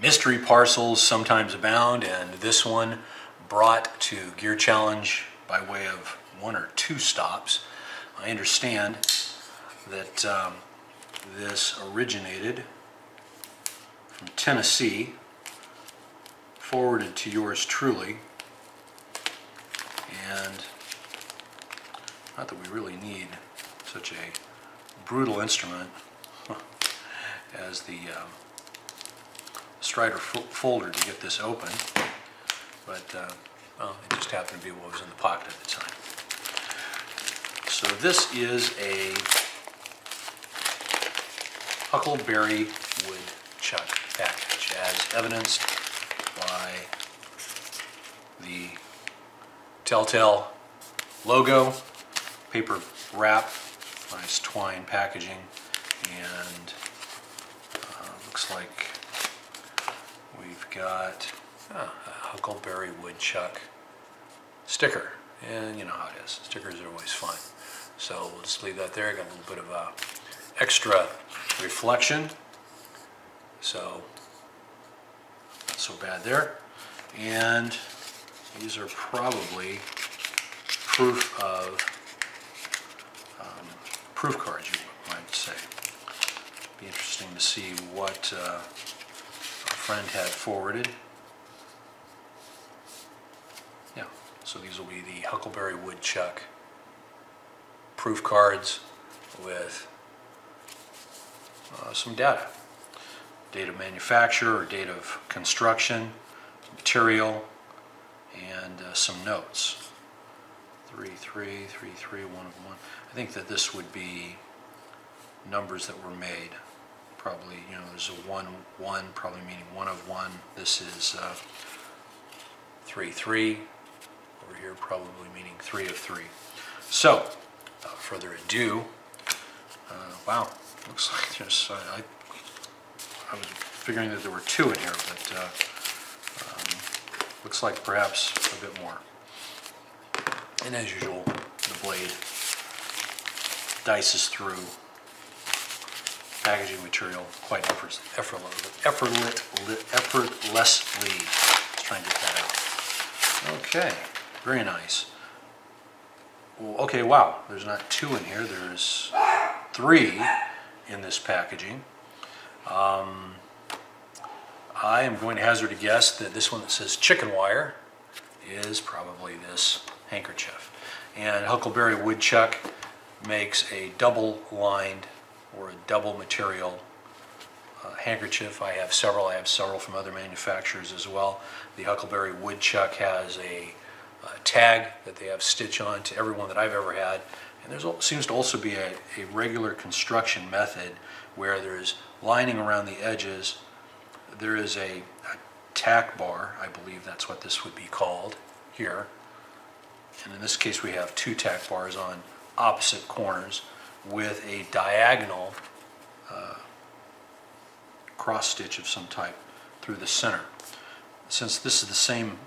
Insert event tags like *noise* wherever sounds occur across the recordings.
Mystery parcels sometimes abound, and this one brought to Gear Challenge by way of one or two stops. I understand that um, this originated from Tennessee, forwarded to yours truly, and not that we really need such a brutal instrument *laughs* as the um, Strider fo- folder to get this open, but uh, well, it just happened to be what was in the pocket at the time. So this is a Huckleberry woodchuck package, as evidenced by the Telltale logo, paper wrap, nice twine packaging, and uh, looks like we've got a Huckleberry woodchuck sticker. And you know how it is, stickers are always fun. So we'll just leave that there, got a little bit of a extra reflection. So, not so bad there. And these are probably proof of, um, proof cards, you might say. Be interesting to see what uh, friend had forwarded. Yeah, so these will be the Huckleberry Woodchuck proof cards with uh, some data. Date of manufacture or date of construction, material, and uh, some notes. Three, three, three, three, one of one. I think that this would be numbers that were made. Probably, you know, there's a one, one, probably meaning one of one. This is uh, three, three. Over here, probably meaning three of three. So, without further ado, uh, wow, looks *laughs* like there's, I, I was figuring that there were two in here, but uh, um, looks like perhaps a bit more. And as usual, the blade dices through packaging material quite effortless- effortless- effortless- effortlessly. Let's try and get that out. Okay, very nice. Okay, wow, there's not two in here, there's three in this packaging. Um, I am going to hazard a guess that this one that says chicken wire is probably this handkerchief. And Huckleberry Woodchuck makes a double-lined or a double material uh, handkerchief. I have several, I have several from other manufacturers as well. The Huckleberry Woodchuck has a uh, tag that they have stitch on to every one that I've ever had. And there seems to also be a, a regular construction method where there's lining around the edges. There is a, a tack bar, I believe that's what this would be called, here. And in this case, we have two tack bars on opposite corners with a diagonal uh, cross stitch of some type through the center. Since this is the same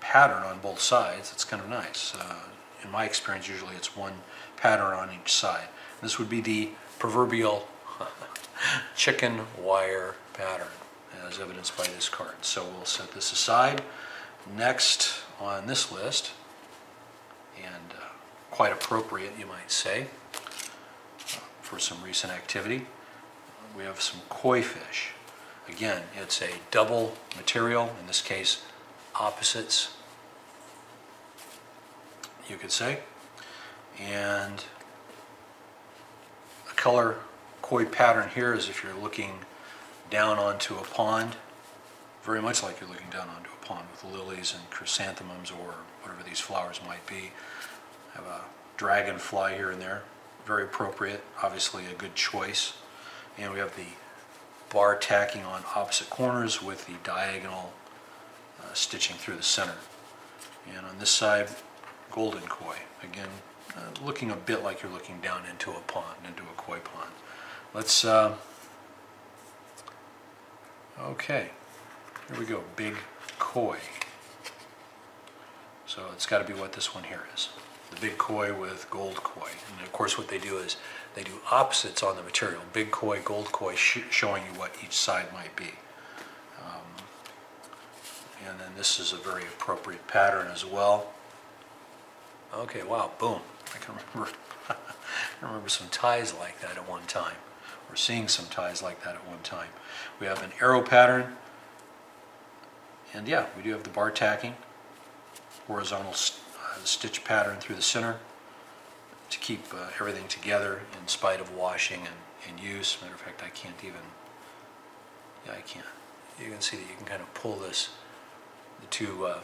pattern on both sides, it's kind of nice. Uh, in my experience, usually it's one pattern on each side. This would be the proverbial *laughs* chicken wire pattern, as evidenced by this card. So we'll set this aside. Next on this list, and uh, quite appropriate, you might say, for some recent activity, we have some koi fish. Again, it's a double material, in this case, opposites, you could say. And a color koi pattern here is if you're looking down onto a pond, very much like you're looking down onto a pond with lilies and chrysanthemums or whatever these flowers might be. Have a dragonfly here and there, very appropriate, obviously a good choice. And we have the bar tacking on opposite corners with the diagonal uh, stitching through the center. And on this side, golden koi. Again, uh, looking a bit like you're looking down into a pond, into a koi pond. Let's, uh, okay, here we go, big koi. So it's got to be what this one here is. The big koi with gold koi. And of course what they do is they do opposites on the material. Big koi, gold koi, sh showing you what each side might be. Um, And then this is a very appropriate pattern as well. Okay, wow, boom. I can *laughs* remember, I remember some ties like that at one time, or seeing some ties like that at one time. We have an arrow pattern, and yeah, we do have the bar tacking, horizontal uh, stitch pattern through the center to keep uh, everything together in spite of washing and, and use. Matter of fact, I can't even, yeah, I can't. You can see that you can kind of pull this, the two uh,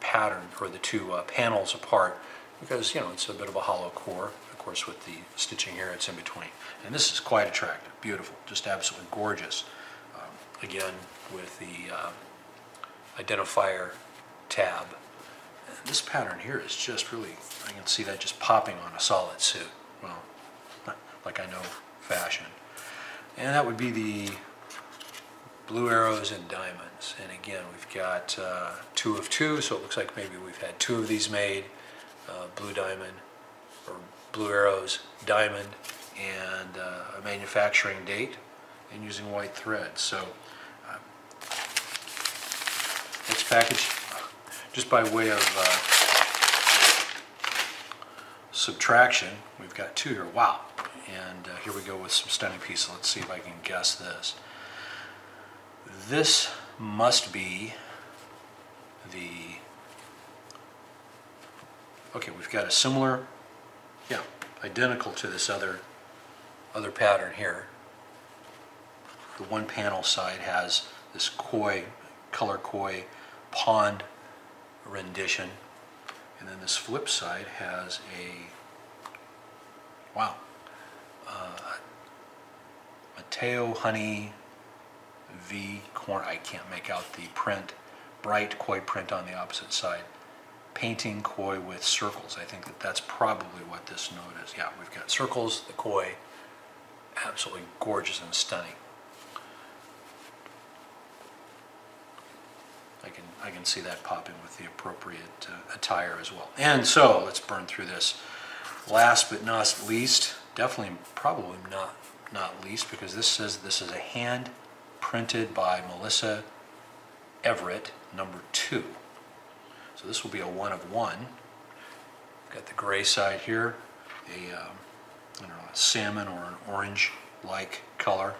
pattern, or the two uh, panels apart, because, you know, it's a bit of a hollow core. Of course, with the stitching here, it's in between. And this is quite attractive, beautiful, just absolutely gorgeous. Um, Again, with the uh, identifier tab. This pattern here is just really, I can see that just popping on a solid suit. Well, like I know fashion. And that would be the blue arrows and diamonds. And again, we've got uh, two of two, so it looks like maybe we've had two of these made, uh, blue diamond, or blue arrows, diamond, and uh, a manufacturing date, and using white thread. So uh, next package, just by way of uh, subtraction, we've got two here. Wow. And uh, here we go with some stunning pieces. Let's see if I can guess this. This must be the, okay, we've got a similar, yeah, identical to this other, other pattern here. The one panel side has this koi, color koi pond rendition. And then this flip side has a, wow, uh, Mateo Honey V corn, I can't make out the print, bright koi print on the opposite side. Painting koi with circles, I think that that's probably what this note is. Yeah, we've got circles, the koi, absolutely gorgeous and stunning. I can, I can see that popping with the appropriate uh, attire as well. And so, let's burn through this. Last but not least, definitely, probably not, not least, because this says this is a hand printed by Melissa Everett, number two. So this will be a one of one. Got the gray side here, a, um, I don't know, salmon or an orange-like color.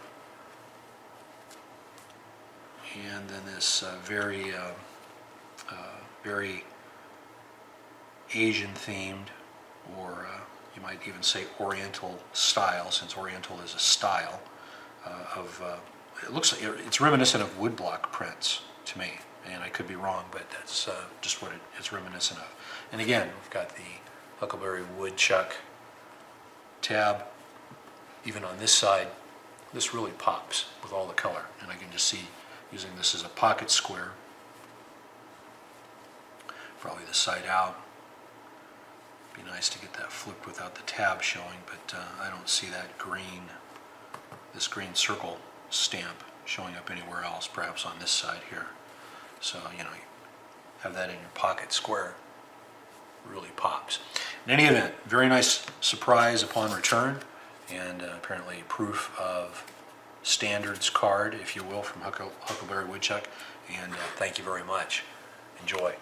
And then this uh, very, uh, uh, very Asian themed, or uh, you might even say Oriental style, since Oriental is a style of, it looks like, it's reminiscent of woodblock prints to me, and I could be wrong, but that's just what it- it's reminiscent of. And again, we've got the Huckleberry Woodchuck tab, even on this side, this really pops with all the color, and I can just see using this as a pocket square, probably the side out. Be nice to get that flipped without the tab showing, but uh, I don't see that green, this green circle stamp showing up anywhere else, perhaps on this side here. So, you know, you have that in your pocket square, really pops. In any event, very nice surprise upon return, and uh, apparently proof of standards card, if you will, from Huckle- Huckleberry Woodchuck, and uh, thank you very much. Enjoy.